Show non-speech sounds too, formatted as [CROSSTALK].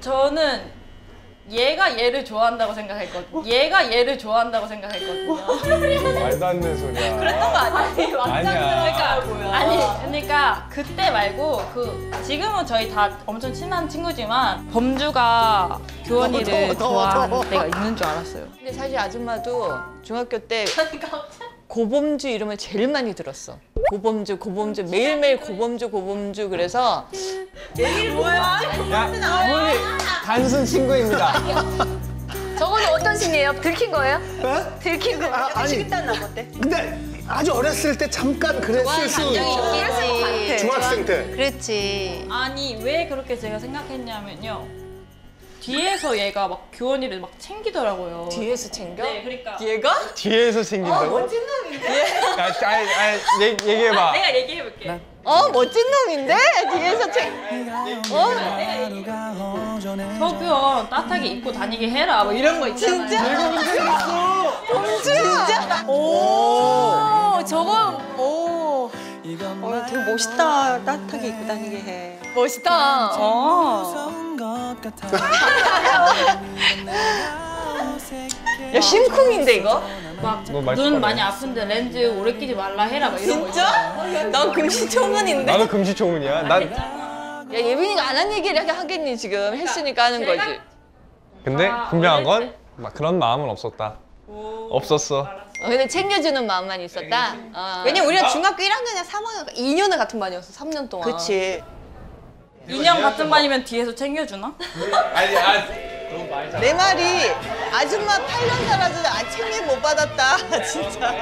저는 얘가 얘를 좋아한다고 생각했거든요. 얘가 얘를 좋아한다고 생각했거든요. 말도 안 되는 소리야. 그랬던 거 아니에요? 아니야. 그러니까 아니 그러니까 그때 말고 그 지금은 저희 다 엄청 친한 친구지만 범주가 교원이를 좋아하는 때가 있는 줄 알았어요. 근데 사실 아줌마도 중학교 때 [LAUGHS] 고범주 이름을 제일 많이 들었어. 고범주, 고범주, 매일매일 고범주, 고범주 그래서 야, 우리 단순 친구입니다. [LAUGHS] 저거는 어떤 신이에요? 들킨 거예요? 들킨 거. 아, 아니 근데 아주 어렸을 때 잠깐 그랬을 수 있죠. 중학생 때. 그랬지. 아니 왜 그렇게 제가 생각했냐면요. 뒤에서 얘가 막 교원이를 막 챙기더라고요. 뒤에서 챙겨? 네, 그러니까 얘가? 뒤에서 챙긴다고? 멋진 놈인데? 아, 아, 아, 얘, 얘기해봐. 내가 얘기해 볼게. 어 멋진 놈인데 뒤에서 챙. 어? 저 교원 따뜻하게 입고 다니게 해라. 뭐 이런 거 있잖아요. 진짜? 오 저거 오 어, 되게 멋있다. 따뜻하게 입고 다니게 해. 멋있다. 어. [LAUGHS] 야 심쿵인데 이거? 막너말눈 똑바로 많이 해. 아픈데 렌즈 오래 끼지 말라 해라. 막 이런 거 진짜? 있잖아요. 난 금시초문인데. 나도 금시초문이야. 난 야 예빈이가 안 한 얘기를 하겠니 지금 했으니까 하는 제가- 거지. 근데 아, 분명한 건 막 그런 마음은 없었다. 없었어. 어, 근데 챙겨주는 마음만 있었다. 어. 왜냐면 우리가 중학교 1학년이나 3학년, 2년을 같은 반이었어. 3년 동안. 그치. 인형 같은 반이면 뒤에서 챙겨주나? 아니, 아, 내 말이 아줌마 8년 살아도 안 챙김 못 받았다. [LAUGHS] 진짜.